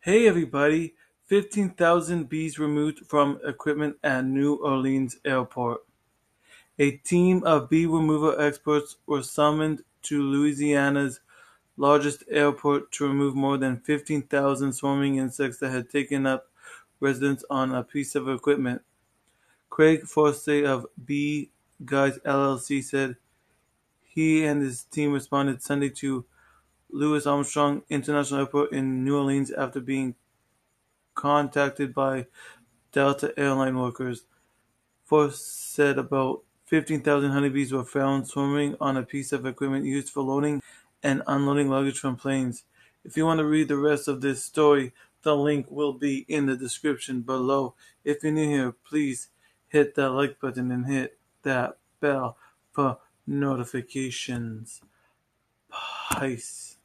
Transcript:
Hey everybody! 15,000 bees removed from equipment at New Orleans Airport. A team of bee removal experts were summoned to Louisiana's largest airport to remove more than 15,000 swarming insects that had taken up residence on a piece of equipment. Craig Forsyth of Bee Guys LLC said he and his team responded Sunday to Louis Armstrong International Airport in New Orleans after being contacted by Delta airline workers. Forsyth said about 15,000 honeybees were found swarming on a piece of equipment used for loading and unloading luggage from planes. If you want to read the rest of this story, the link will be in the description below. If you're new here, please hit that like button and hit that bell for notifications both